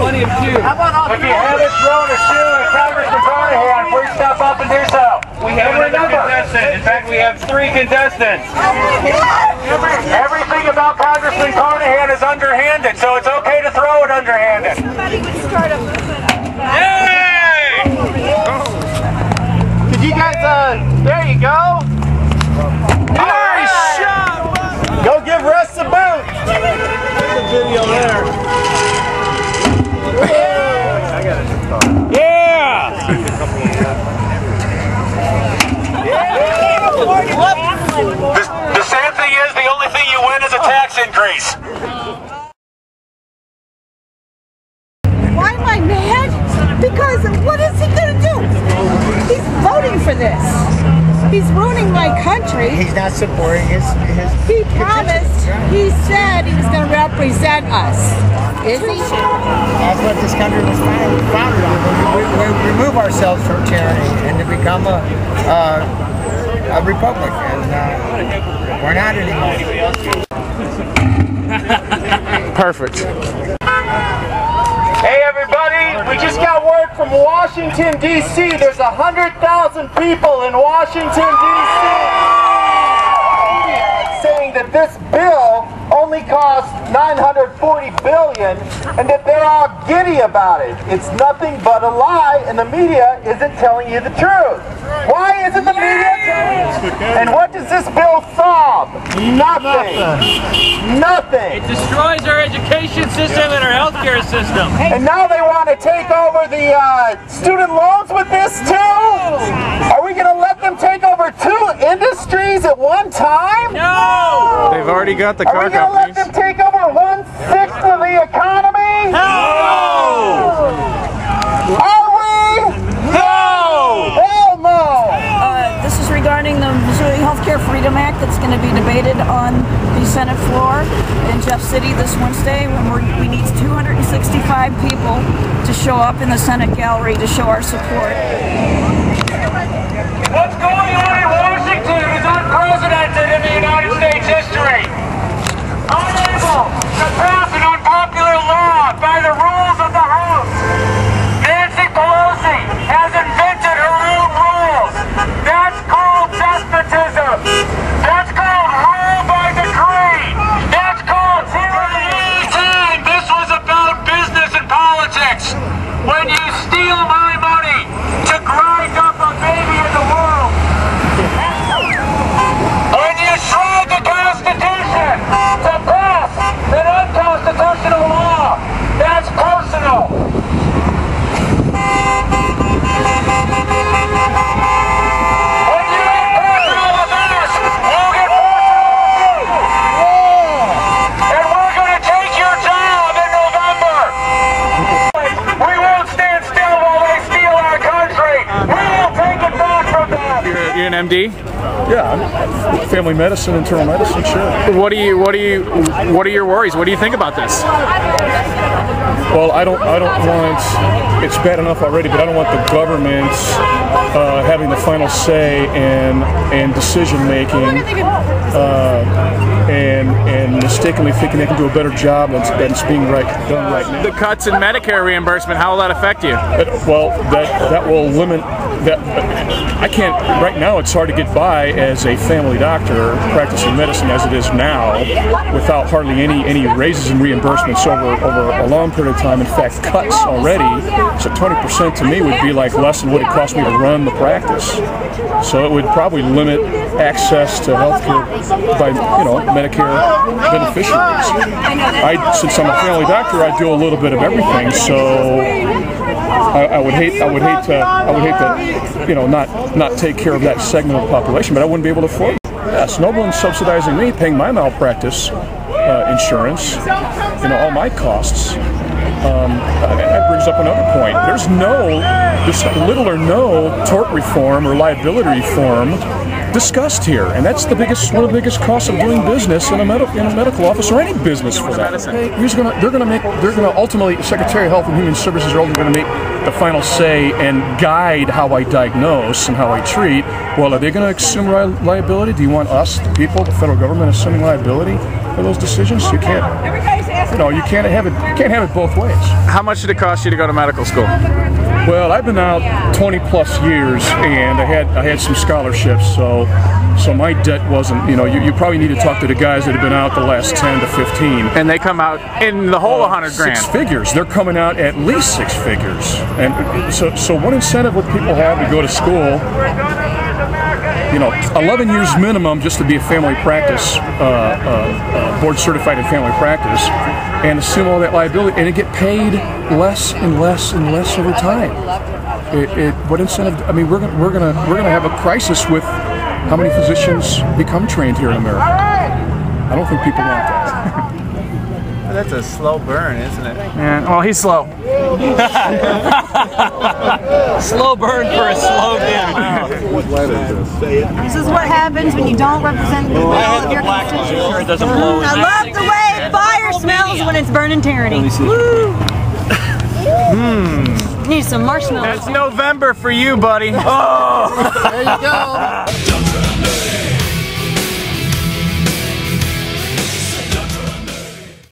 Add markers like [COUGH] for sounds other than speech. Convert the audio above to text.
plenty of shoes. How about all If you haven't thrown a shoe at Congressman Carnahan, please stop up and do so. We have another contestant. In fact, we have three contestants. Everything about Congressman Carnahan is under The, the sad thing is, the only thing you win is a tax increase. Why am I mad? Because what is he going to do? He's voting for this. He's ruining my country. He's not supporting his his. He promised, he said he was going to represent us. Is he? That's what this country was founded founded on. We, we, we remove ourselves from tyranny and to become a uh, a republic, and uh, we're not anymore. [LAUGHS] Perfect. Hey everybody, we just got word from Washington D.C. There's a hundred thousand people in Washington D.C. saying that this bill only costs 940 billion and that they're all giddy about it. It's nothing but a lie and the media isn't telling you the truth. Why isn't the media telling you? And what does this bill solve? Nothing. Nothing. It destroys our education system and our healthcare system. And now they want to take over the uh, student loans with this too? Are we going to let them take over two industries at one time? No! They've already got the car we going to let companies. them take over one sixth of the economy? No! Are we? No! Hell no! Uh, this is regarding the Missouri Healthcare Freedom Act that's going to be debated on the Senate floor in Jeff City this Wednesday when we need 265 people to show up in the Senate gallery to show our support. What's going on in Washington is unprecedented in the United States history. Unable to pass an unpopular law by the rules of the House. Nancy Pelosi has invented her own rules. That's called despotism. That's called rule by decree. That's called tyranny. This was about business and politics. When you steal my money to grind up a baby in the world. When you shred the Constitution to pass an unconstitutional law. That's personal. When you get personal with us, we'll get personal with you. And we're going to take your job in November. We won't stand still while they steal our country. We will take it back from you're an MD. Yeah, family medicine, internal medicine, sure. What do you what do you what are your worries? What do you think about this? Well, I don't, I don't want. It's bad enough already, but I don't want the government uh, having the final say in in decision making, uh, and and mistakenly thinking they can do a better job than, it's being right done right now. The cuts in Medicare reimbursement. How will that affect you? That- well, that that will limit that. I can't right now. It's hard to get by as a family doctor practicing medicine as it is now, without hardly any any raises and reimbursements over over a long period of time. In fact, cuts already. So 20% to me would be like less than what it cost me to run the practice. So it would probably limit access to healthcare by you know Medicare beneficiaries. I since I'm a family doctor, I do a little bit of everything. So. I, I would hate, I would hate to, I would hate to, you know, not not take care of that segment of the population, but I wouldn't be able to afford. it. One's subsidizing me, paying my malpractice uh, insurance, you know, all my costs. Um, that brings up another point. There's no, there's little or no tort reform or liability reform discussed here, and that's the biggest, one of the biggest costs of doing business in a, med- in a medical office or any business for that. Who's gonna? They're gonna make. They're gonna ultimately. Secretary of Health and Human Services are ultimately gonna make the final say and guide how I diagnose and how I treat. Well, are they gonna assume liability? Do you want us, the people, the federal government, assuming liability? For those decisions. You can't, you know, you can't have it. You can't have it both ways. How much did it cost you to go to medical school? Well, I've been out 20 plus years, and I had I had some scholarships, so so my debt wasn't. You know, you, you probably need to talk to the guys that have been out the last 10 to 15. And they come out in the whole uh, 100 grand. Six figures. They're coming out at least six figures. And so, so what incentive would people have to go to school? You know, 11 years minimum just to be a family practice, uh, uh, uh, board certified in family practice, and assume all that liability, and it get paid less and less and less over time. It, it, what incentive? I mean, we're gonna we're gonna we're gonna have a crisis with how many physicians become trained here in America. I don't think people want that. [LAUGHS] That's a slow burn, isn't it? Yeah, well, he's slow. [LAUGHS] Slow burn for a slow down. This is what happens when you don't represent the will of your Black constituents. doesn't blow. Mm, I love the way fire smells when it's burning tyranny. Woo! Hmm. Need some marshmallows. It's November for you, buddy. [LAUGHS] Oh! There you go. [LAUGHS]